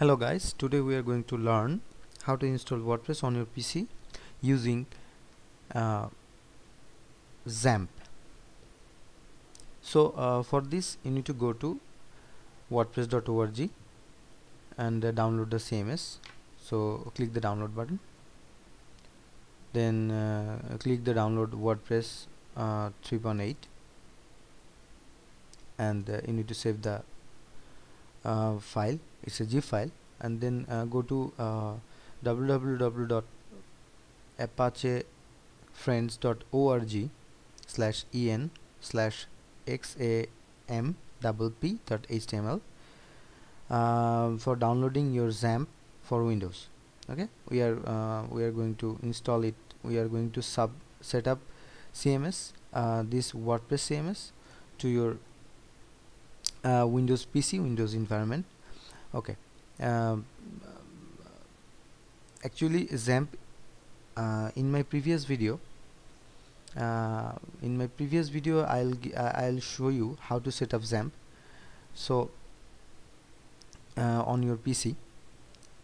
Hello guys, today we are going to learn how to install WordPress on your PC using uh, XAMPP. So uh, for this you need to go to wordpress.org and uh, download the CMS. So click the download button. Then uh, click the download WordPress uh, 3.8 and uh, you need to save the file. It's a zip file. And then uh, go to uh, www.apachefriends.org slash en slash xam double dot html uh, for downloading your XAMPP for Windows. Okay? We are uh, we are going to install it. We are going to sub set up CMS uh, this WordPress CMS to your uh, Windows PC Windows environment. Okay. Um, actually XAMPP uh, in my previous video uh, in my previous video I'll uh, I'll show you how to set up XAMPP. So uh, on your PC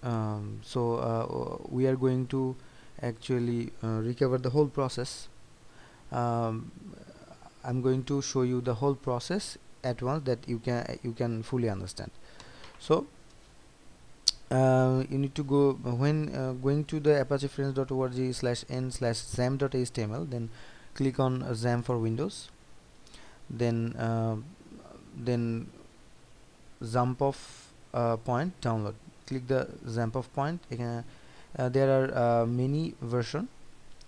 um, so uh, we are going to actually recover the whole process. Um, I'm going to show you the whole process at once that you can you can fully understand. So uh, you need to go when uh, going to the apachefriends.org slash n slash xam.html then click on uh, for Windows. Then uh, then jump off uh, point download. Click the jump off point. Uh, there are many version.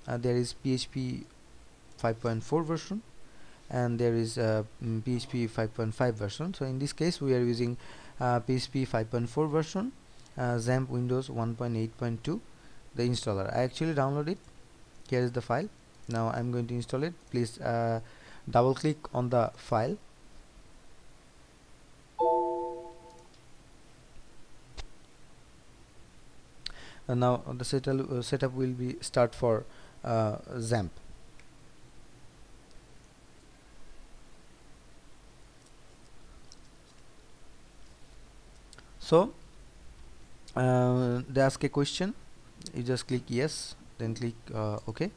There is PHP 5.4 version and there is a mm, PHP 5.5 version. So in this case we are using uh, PHP 5.4 version uh, XAMPP Windows 1.8.2 the installer. I actually download it. Here is the file. Now I'm going to install it. Please uh, double click on the file. And now the setup, uh, setup will be start for uh, XAMPP so uh, they ask a question. You just click yes then click uh, ok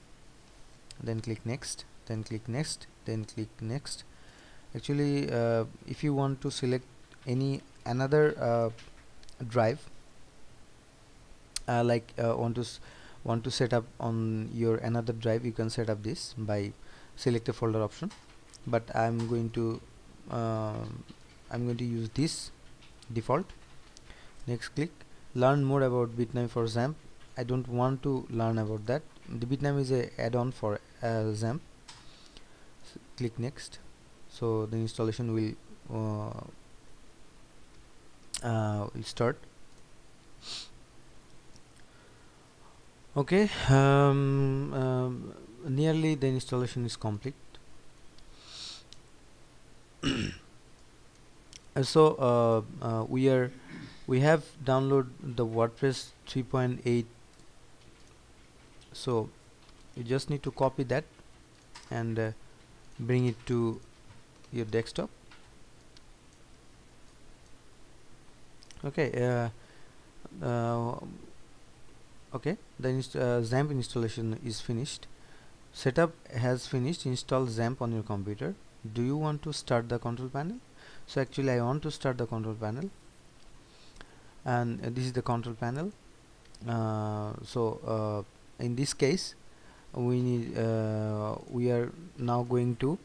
then click next then click next then click next. Actually uh, if you want to select any another uh, drive uh, like uh, want to want to set up on your another drive you can set up this by select a folder option. But I'm going to I'm going to use this default next click. Learn more about bitnami for XAMPP. I don't want to learn about that. The bitnami is a add-on for uh, XAMPP. Click next. So the installation will uh, uh, start. Okay um, um, nearly the installation is complete. So uh, uh, we are we have download the WordPress 3.8 so you just need to copy that and uh, bring it to your desktop. Okay uh, uh, okay the inst uh, XAMPP installation is finished. Setup has finished. Install XAMPP on your computer. Do you want to start the control panel? So actually I want to start the control panel and uh, this is the control panel. Uh, so uh, in this case we need uh, we are now going to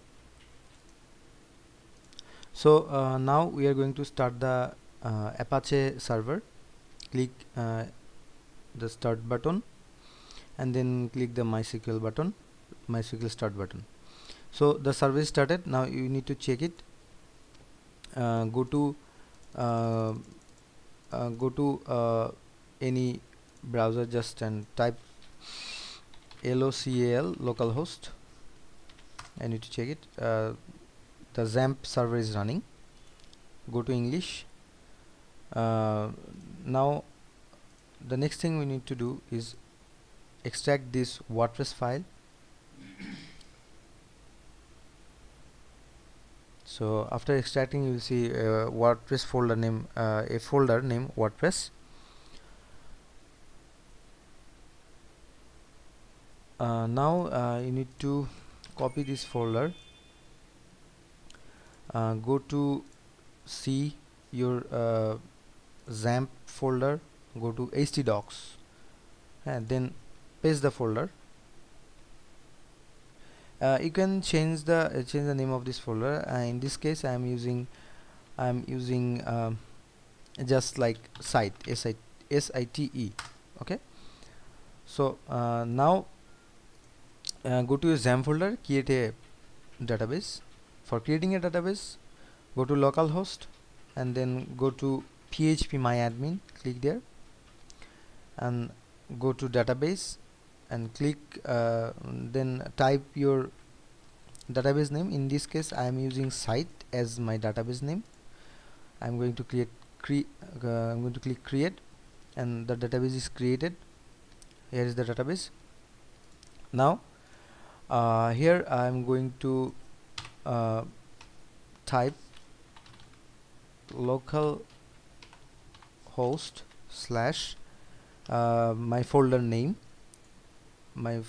so uh, now we are going to start the uh, Apache server. Click the start button and then click the MySQL button MySQL start button. So the service started. Now you need to check it. Go to uh, go to uh, any browser just and type local localhost I need to check it. Uh, the XAMPP server is running. Go to English. Uh, now the next thing we need to do is extract this WordPress file so after extracting you will see uh, WordPress folder name uh, a folder name WordPress. Uh, now uh, you need to copy this folder. Uh, go to see your uh, XAMPP folder. Go to htdocs and then paste the folder uh, you can change the uh, change the name of this folder. Uh, in this case I am using I'm using um, just like site S-I S-I-T-E okay? So uh, now uh, go to your XAMPP folder create a database. For creating a database go to localhost and then go to phpMyAdmin click there. And go to database and click uh, then type your database name. In this case I am using site as my database name. I'm going to create cre uh, I'm going to click create and the database is created. Here is the database. Now uh, here I'm going to uh, type local host slash uh, my folder name my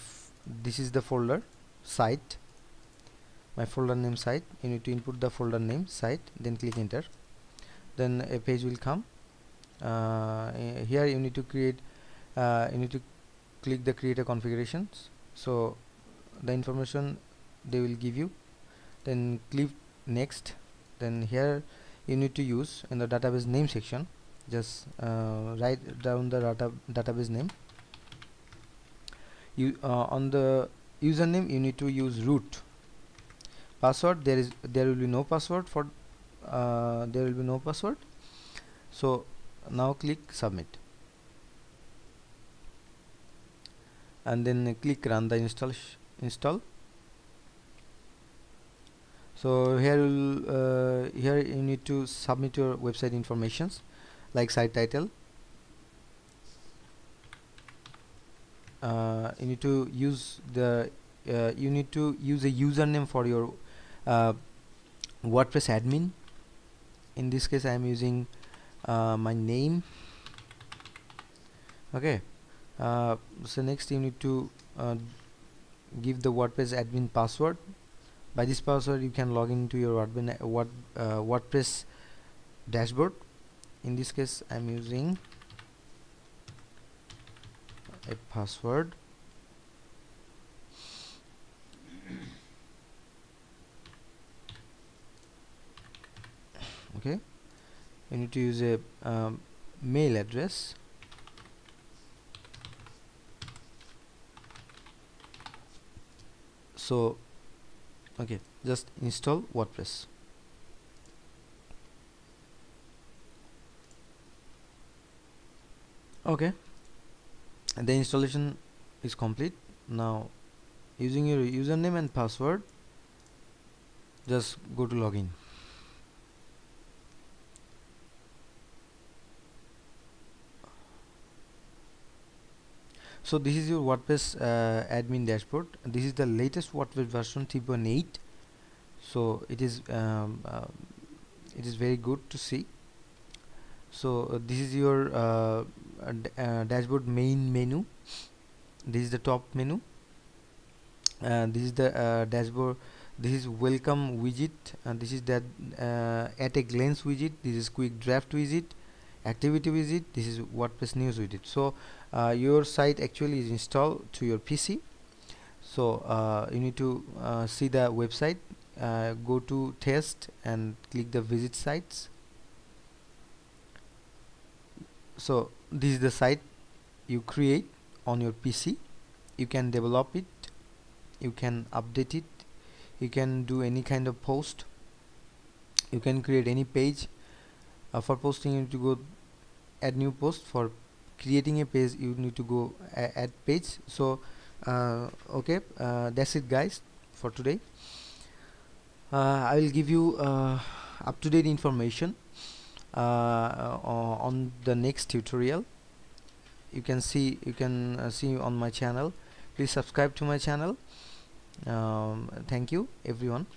this is the folder site. My folder name site. You need to input the folder name site then click enter. Then a page will come. Uh, here you need to create uh, you need to click the create a configurations. So the information they will give you. Then click next. Then here you need to use in the database name section. Just uh, write down the data database name you uh, on the username you need to use root. Password there is there will be no password for uh, there will be no password. So now click submit. And then click run the install install. So here uh, here you need to submit your website informations like site title uh, you need to use the uh, you need to use a username for your uh, WordPress admin. In this case I am using uh, my name. Okay. Uh, so next you need to uh, give the WordPress admin password. By this password you can log into your admin, Word, WordPress dashboard. In this case I'm using a password okay. You need to use a um, mail address. So okay just install WordPress. Okay. And the installation is complete. Now using your username and password just go to login so this is your WordPress uh, admin dashboard. This is the latest WordPress version 3.8 so it is um, uh, it is very good to see. So uh, this is your uh, uh, dashboard main menu. This is the top menu. And this is the uh, dashboard this is welcome widget. And this is that uh, at a glance widget. This is quick draft widget activity widget this is WordPress news widget so uh, your site actually is installed to your PC so uh, you need to uh, see the website go to test and click the visit sites. So this is the site you create on your PC you can develop it. You can update it. You can do any kind of post. You can create any page. Uh, for posting you need to go add new post for creating a page you need to go add page. So uh, okay uh, that's it guys for today. Uh, I will give you uh, up-to-date information uh, on the next tutorial. You can see you can uh, see on my channel. Please subscribe to my channel. Um, thank you everyone